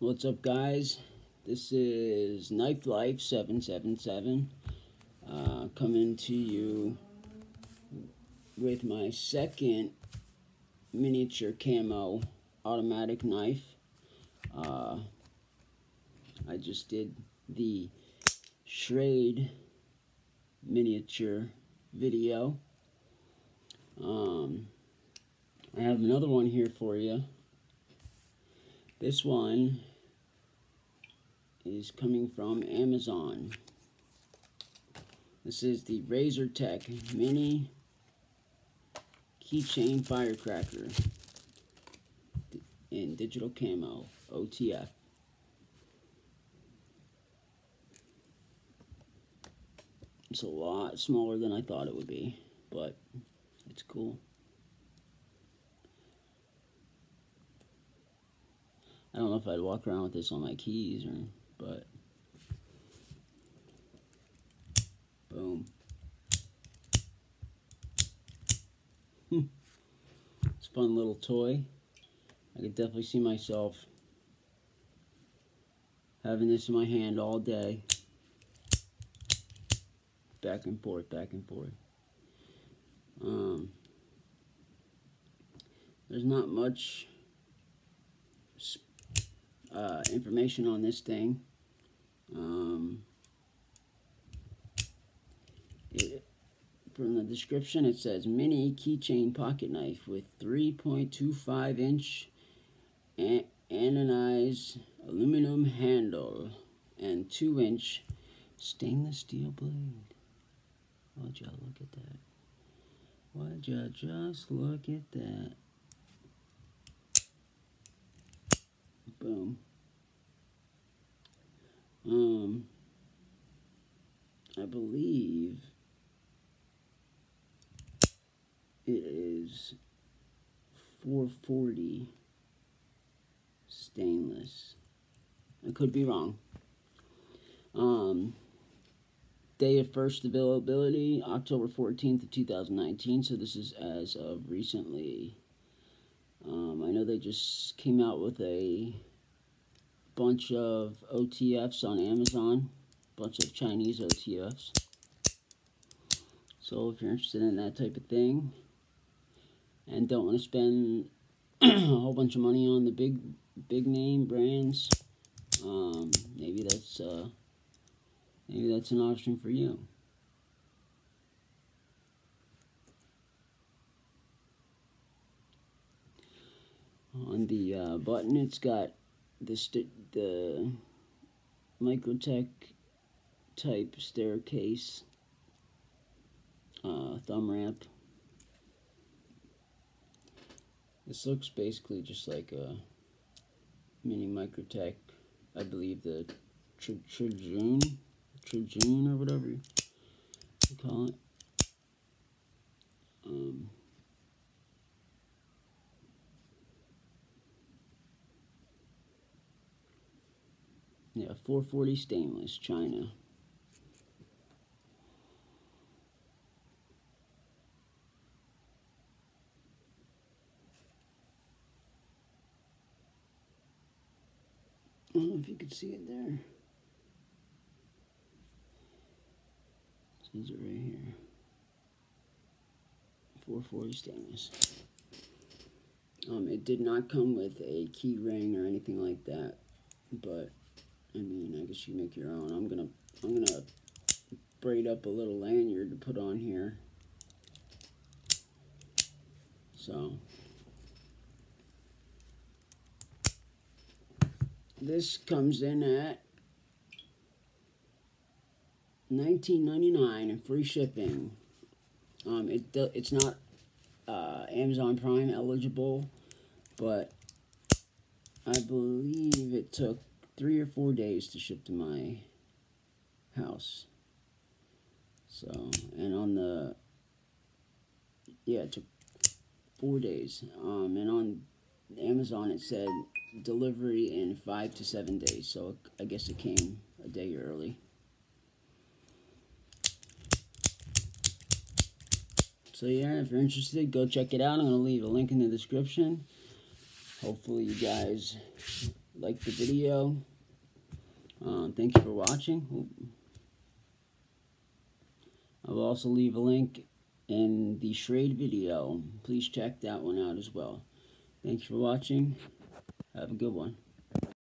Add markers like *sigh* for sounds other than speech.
What's up, guys? This is Knife Life 777 uh, coming to you with my second miniature camo automatic knife. Uh, I just did the Schrade miniature video. Um, I have another one here for you. This one is coming from Amazon. This is the Razortech Mini Keychain Firecracker in digital camo, OTF. It's a lot smaller than I thought it would be, but it's cool. I don't know if I'd walk around with this on my keys or, but boom. it's a fun little toy. I could definitely see myself having this in my hand all day. Back and forth, back and forth. Um, there's not much uh, information on this thing. Um, it, from the description, it says mini keychain pocket knife with 3.25 inch an anodized aluminum handle and 2 inch stainless steel blade. Would you look at that? Would you just look at that? Boom. Um, I believe it is 440 stainless. I could be wrong. Um, day of first availability, October 14th of 2019. So this is as of recently. They just came out with a bunch of OTFs on Amazon, bunch of Chinese OTFs. So if you're interested in that type of thing and don't want to spend *clears throat* a whole bunch of money on the big big name brands, um, maybe that's uh, maybe that's an option for you. On the uh, button, it's got the the Microtech type staircase uh, thumb ramp. This looks basically just like a mini Microtech. I believe the Trojune, Trojune or whatever you call it. Um, Yeah, 440 stainless, China. I don't know if you could see it there. Says it right here. 440 stainless. Um, it did not come with a key ring or anything like that, but I mean, I guess you make your own. I'm gonna, I'm gonna braid up a little lanyard to put on here. So, this comes in at 19.99 and free shipping. Um, it it's not uh, Amazon Prime eligible, but I believe it took three or four days to ship to my house. So, and on the, yeah, it took four days. Um, and on Amazon it said delivery in five to seven days. So I guess it came a day early. So yeah, if you're interested, go check it out. I'm going to leave a link in the description. Hopefully you guys like the video. Um, thank you for watching. I will also leave a link in the Schrade video. Please check that one out as well. Thanks for watching. Have a good one.